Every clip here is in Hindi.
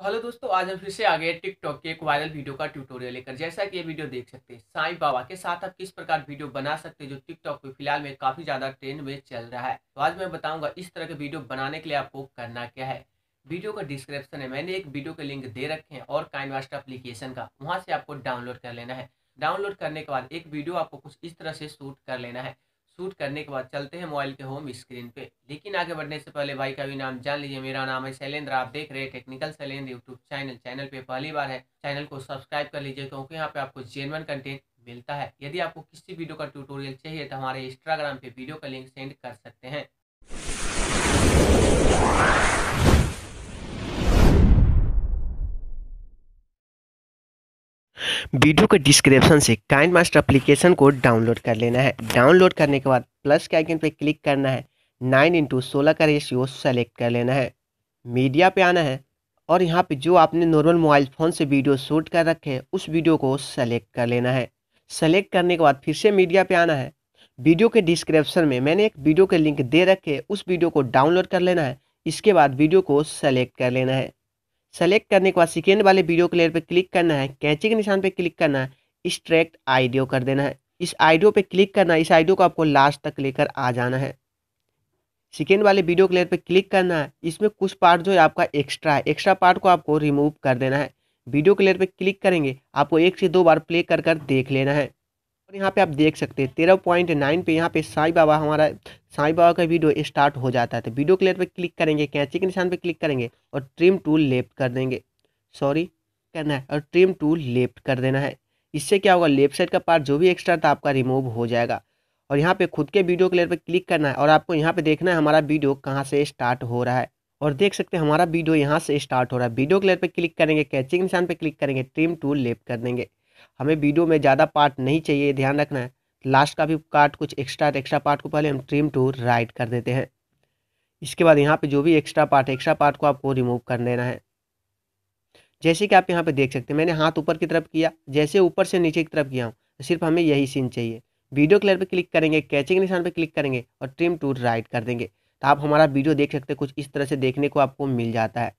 हेलो दोस्तों, आज हम फिर से आ गए टिकटॉक के एक वायरल वीडियो का ट्यूटोरियल लेकर। जैसा कि ये वीडियो देख सकते हैं, साईं बाबा के साथ आप किस प्रकार वीडियो बना सकते हैं जो टिकटॉक पे फ़िलहाल में काफ़ी ज़्यादा ट्रेंड में चल रहा है। तो आज मैं बताऊँगा इस तरह के वीडियो बनाने के लिए आपको करना क्या है। वीडियो का डिस्क्रिप्शन है, मैंने एक वीडियो के लिंक दे रखे हैं और काइनवास्ट अप्लीकेशन का, वहाँ से आपको डाउनलोड कर लेना है। डाउनलोड करने के बाद एक वीडियो आपको कुछ इस तरह से शूट कर लेना है। शूट करने के बाद चलते हैं मोबाइल के होम स्क्रीन पे। लेकिन आगे बढ़ने से पहले भाई का भी नाम जान लीजिए। मेरा नाम है शैलेंद्र। आप देख रहे हैं technical Shailendra YouTube channel channel पे पहली बार है। चैनल को सब्सक्राइब कर लीजिए क्योंकि यहाँ पे आपको जेनवन कंटेंट मिलता है। यदि आपको किसी वीडियो का ट्यूटोरियल चाहिए तो हमारे इंस्टाग्राम पे वीडियो का लिंक सेंड कर सकते हैं। वीडियो के डिस्क्रिप्शन से काइंड मास्टर अप्लीकेशन को डाउनलोड कर लेना है। डाउनलोड करने के बाद प्लस के आइकन पे क्लिक करना है। नाइन इंटू सोलह का रेशियो सेलेक्ट कर लेना है। मीडिया पे आना है और यहाँ पे जो आपने नॉर्मल मोबाइल फ़ोन से वीडियो शूट कर रखे हैं, उस वीडियो को सेलेक्ट कर लेना है। सेलेक्ट करने के बाद फिर से मीडिया पे आना है। वीडियो के डिस्क्रिप्शन में मैंने एक वीडियो के लिंक दे रखे उस वीडियो को डाउनलोड कर लेना है। इसके बाद वीडियो को सेलेक्ट कर लेना है। सेलेक्ट करने के बाद सेकेंड वाले वीडियो के लेयर पे क्लिक करना है, कैंची के निशान पर क्लिक करना है एक्सट्रैक्ट आइडियो कर देना है। इस आइडियो पे क्लिक करना है इस आइडियो को आपको लास्ट तक लेकर आ जाना है। सेकेंड वाले वीडियो के लेयर पे क्लिक करना है, इसमें कुछ पार्ट जो है आपका एक्स्ट्रा है एक्स्ट्रा पार्ट को आपको रिमूव कर देना है। वीडियो के लेयर पे क्लिक करेंगे, आपको एक से दो बार प्ले कर कर देख लेना है। और यहाँ पे आप देख सकते हैं, तेरह पॉइंट नाइन पे यहाँ पे साईं बाबा हमारा, साईं बाबा का वीडियो स्टार्ट हो जाता है। तो वीडियो क्लियर पे क्लिक करेंगे, कैंची के निशान पे क्लिक करेंगे और ट्रिम टूल लेफ़्ट कर देंगे। सॉरी करना है और ट्रिम टूल लेफ़्ट कर देना है। इससे क्या होगा लेफ़्ट साइड का पार्ट जो भी एक्स्ट्रा था आपका रिमूव हो जाएगा। और यहाँ पे खुद के वीडियो क्लियर पे क्लिक करना है और आपको यहाँ पे देखना है हमारा वीडियो कहाँ से स्टार्ट हो रहा है। और देख सकते हैं हमारा वीडियो यहाँ से स्टार्ट हो रहा है। वीडियो क्लियर पे क्लिक करेंगे कैचिंग निशान पे क्लिक करेंगे ट्रिम टूल लेफ़्ट कर देंगे। हमें वीडियो में ज़्यादा पार्ट नहीं चाहिए ध्यान रखना है। लास्ट का भी पार्ट कुछ एक्स्ट्रा एक्स्ट्रा पार्ट को पहले हम ट्रिम टू राइट कर देते हैं। इसके बाद यहाँ पे जो भी एक्स्ट्रा पार्ट एक्स्ट्रा पार्ट को आपको रिमूव कर देना है। जैसे कि आप यहाँ पे देख सकते हैं, मैंने हाथ ऊपर की तरफ़ किया, जैसे ऊपर से नीचे की तरफ़ किया हूँ, सिर्फ़ हमें यही सीन चाहिए। वीडियो क्लियर पे क्लिक करेंगे कैचिंग निशान पे क्लिक करेंगे और ट्रिम टू राइट कर देंगे। तो आप हमारा वीडियो देख सकते हैं, कुछ इस तरह से देखने को आपको मिल जाता है।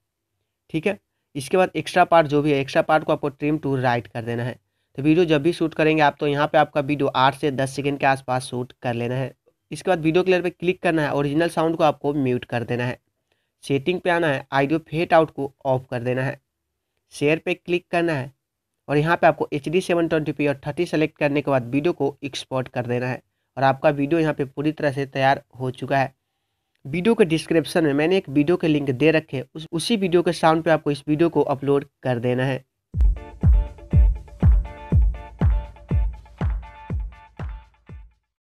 ठीक है? इसके बाद एक्स्ट्रा पार्ट जो भी है एक्स्ट्रा पार्ट को आपको ट्रिम टू राइट कर देना है। तो वीडियो जब भी शूट करेंगे आप तो यहाँ पे आपका वीडियो आठ से दस सेकंड के आसपास शूट कर लेना है। इसके बाद वीडियो क्लियर पे क्लिक करना है, ओरिजिनल साउंड को आपको म्यूट कर देना है। सेटिंग पे आना है, आइडियो फेट आउट को ऑफ़ कर देना है। शेयर पे क्लिक करना है और यहाँ पे आपको H D seven twenty P और थर्टी सेलेक्ट करने के बाद वीडियो को एक्सपोर्ट कर देना है और आपका वीडियो यहाँ पे पूरी तरह से तैयार हो चुका है। वीडियो के डिस्क्रिप्शन में मैंने एक वीडियो के लिंक दे रखे उस, उसी वीडियो के साउंड पे आपको इस वीडियो को अपलोड कर देना है।